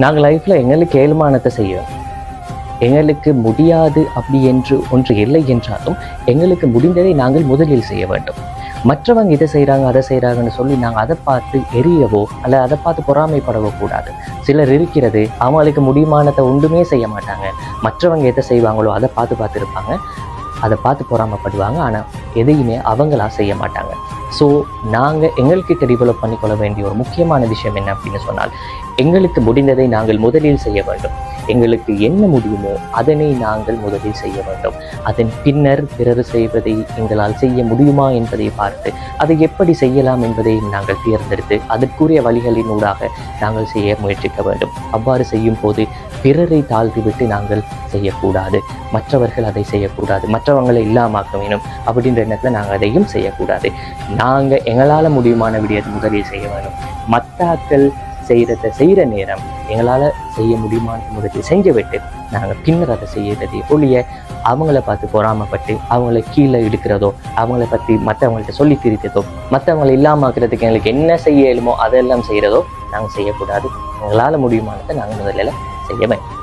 நாங்கள் லைஃப்பில் எங்களுக்கு ஏழுமானத்தை செய்வோம் எங்களுக்கு முடியாது அப்படி என்று ஒன்று இல்லை என்றாலும் எங்களுக்கு முடிந்ததை நாங்கள் முதலில் செய்ய வேண்டும். மற்றவங்க இதை செய்கிறாங்க அதை செய்கிறாங்கன்னு சொல்லி நாங்கள் அதை பார்த்து எரியவோ அல்ல அதை பார்த்து பொறாமைப்படவோ கூடாது. சிலர் இருக்கிறது அவங்களுக்கு முடியுமானத்தை ஒன்றுமே செய்ய மாட்டாங்க. மற்றவங்க எதை செய்வாங்களோ அதை பார்த்து பார்த்து இருப்பாங்க அதை பார்த்து பொறாமைப்படுவாங்க. ஆனால் எதையுமே அவங்களா செய்ய மாட்டாங்க. ஸோ நாங்கள் எங்களுக்கு டெவலப் பண்ணிக்கொள்ள வேண்டிய ஒரு முக்கியமான விஷயம் என்ன அப்படின்னு சொன்னால் எங்களுக்கு முடிந்ததை நாங்கள் முதலில் செய்ய வேண்டும். எங்களுக்கு என்ன முடியுமோ அதனை நாங்கள் முதலில் செய்ய வேண்டும். அதன் பின்னர் பிறர் செய்வதை எங்களால் செய்ய முடியுமா என்பதை பார்த்து அதை எப்படி செய்யலாம் என்பதை நாங்கள் தேர்ந்தெடுத்து அதற்குரிய வழிகளின் ஊடாக நாங்கள் செய்ய முயற்சிக்க வேண்டும். அவ்வாறு செய்யும் போது பிறரை தாழ்த்திவிட்டு நாங்கள் செய்யக்கூடாது. மற்றவர்கள் அதை செய்யக்கூடாது. மற்றவங்களை இல்லாமாக்க வேணும். அப்படின்ற எண்ணத்தில் நாங்கள் அதையும் செய்யக்கூடாது. நாங்கள் எங்களால் முடியுமான விடியது முதலில் செய்ய வேணும் மத்தாக்கள் செய்கிறத செய்கிற நேரம் எங்களால் செய்ய முடியுமான்னு முதலில் செஞ்சு விட்டு நாங்கள் பின்னர் அதை செய்யறதை ஒழிய அவங்கள பார்த்து பொறாமப்பட்டு அவங்கள கீழே இழுக்கிறதோ அவங்கள பற்றி மற்றவங்கள்ட்ட சொல்லி திரித்ததோ மற்றவங்களை இல்லாமாக்குறதுக்கு எங்களுக்கு என்ன செய்யலுமோ அதெல்லாம் செய்கிறதோ நாங்கள் செய்யக்கூடாது. எங்களால் முடியுமானதை நாங்கள் முதல்ல செய்ய வேண்டும்.